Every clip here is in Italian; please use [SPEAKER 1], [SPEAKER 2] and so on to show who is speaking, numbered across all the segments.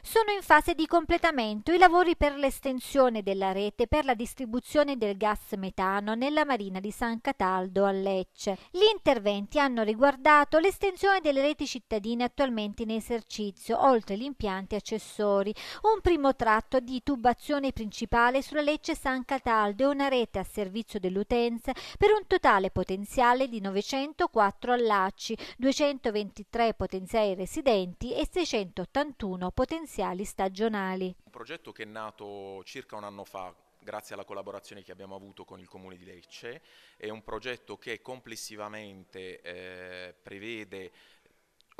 [SPEAKER 1] Sono in fase di completamento i lavori per l'estensione della rete per la distribuzione del gas metano nella marina di San Cataldo a Lecce. Gli interventi hanno riguardato l'estensione delle reti cittadine attualmente in esercizio, oltre gli impianti accessori, un primo tratto di tubazione principale sulla Lecce San Cataldo e una rete a servizio dell'utenza per un totale potenziale di 904 allacci, 223 potenziali residenti e 681 potenziali stagionali.
[SPEAKER 2] Un progetto che è nato circa un anno fa grazie alla collaborazione che abbiamo avuto con il Comune di Lecce, è un progetto che complessivamente eh, prevede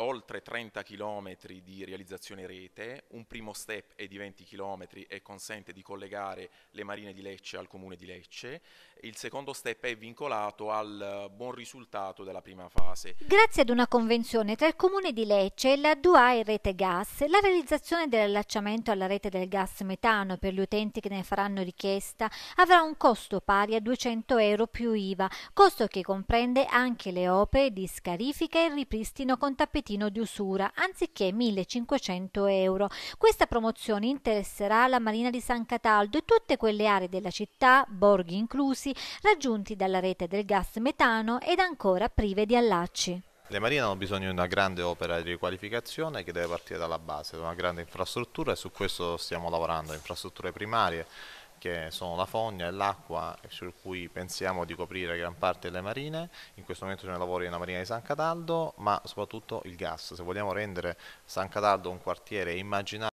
[SPEAKER 2] oltre 30 km di realizzazione rete, un primo step è di 20 km e consente di collegare le marine di Lecce al comune di Lecce, il secondo step è vincolato al buon risultato della prima fase.
[SPEAKER 1] Grazie ad una convenzione tra il comune di Lecce e la 2A Rete Gas, la realizzazione dell'allacciamento alla rete del gas metano per gli utenti che ne faranno richiesta avrà un costo pari a 200 euro più IVA, costo che comprende anche le opere di scarifica e ripristino con tappetino bollettino di usura anziché 1500 euro. Questa promozione interesserà la Marina di San Cataldo e tutte quelle aree della città, borghi inclusi, raggiunti dalla rete del gas metano ed ancora prive di allacci.
[SPEAKER 3] Le marine hanno bisogno di una grande opera di riqualificazione che deve partire dalla base, da una grande infrastruttura e su questo stiamo lavorando, infrastrutture primarie che sono la fogna e l'acqua su cui pensiamo di coprire gran parte delle marine, in questo momento sono lavori nella marina di San Cataldo, ma soprattutto il gas, se vogliamo rendere San Cataldo un quartiere immaginario